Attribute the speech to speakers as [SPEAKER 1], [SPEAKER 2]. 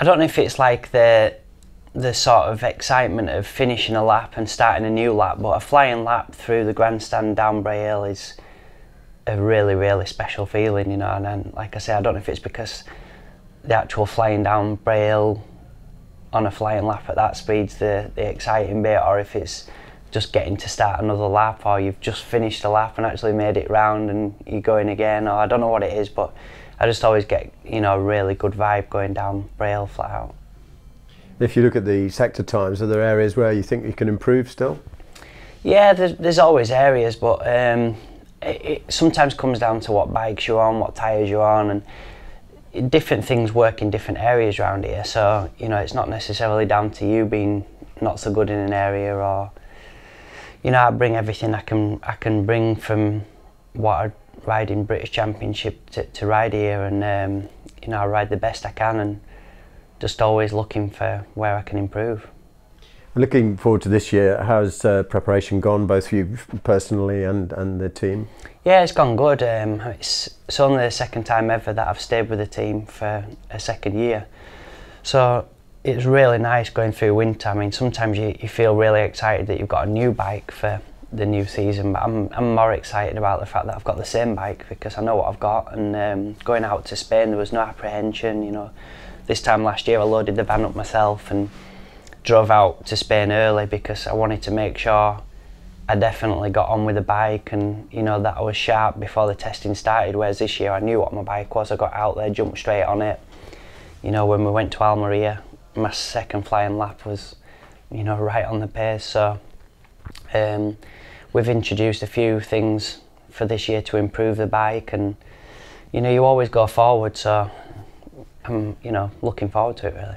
[SPEAKER 1] I don't know if it's like the the sort of excitement of finishing a lap and starting a new lap, but a flying lap through the grandstand down Bray Hill is a really, really special feeling, you know. And then, like I say, I don't know if it's because the actual flying down Bray Hill on a flying lap at that speed's the, the exciting bit, or if it's just getting to start another lap, or you've just finished a lap and actually made it round and you're going again, or I don't know what it is, but I just always get, you know, a really good vibe going down Bray Hill flat out.
[SPEAKER 2] If you look at the sector times, are there areas where you think you can improve still?
[SPEAKER 1] Yeah, there's, there's always areas, but um, it, it sometimes comes down to what bikes you're on, what tyres you're on, and different things work in different areas around here. So you know, it's not necessarily down to you being not so good in an area, or you know, I bring everything I can I can bring from what I ride in British Championship to, to ride here, and um, you know, I ride the best I can, and just always looking for where I can improve.
[SPEAKER 2] Looking forward to this year, how's uh, preparation gone, both for you personally and, and the team?
[SPEAKER 1] Yeah, it's gone good. Um, it's, it's only the second time ever that I've stayed with the team for a second year. So it's really nice going through winter. I mean, sometimes you, you feel really excited that you've got a new bike for the new season, but I'm, I'm more excited about the fact that I've got the same bike because I know what I've got. And um, going out to Spain, there was no apprehension. You know, this time last year I loaded the van up myself and drove out to Spain early because I wanted to make sure I definitely got on with the bike and you know that I was sharp before the testing started. Whereas this year I knew what my bike was. I got out there, jumped straight on it. You know when we went to Almeria, my second flying lap was, you know, right on the pace. So um, we've introduced a few things for this year to improve the bike, and you know you always go forward. So I'm you know looking forward to it really.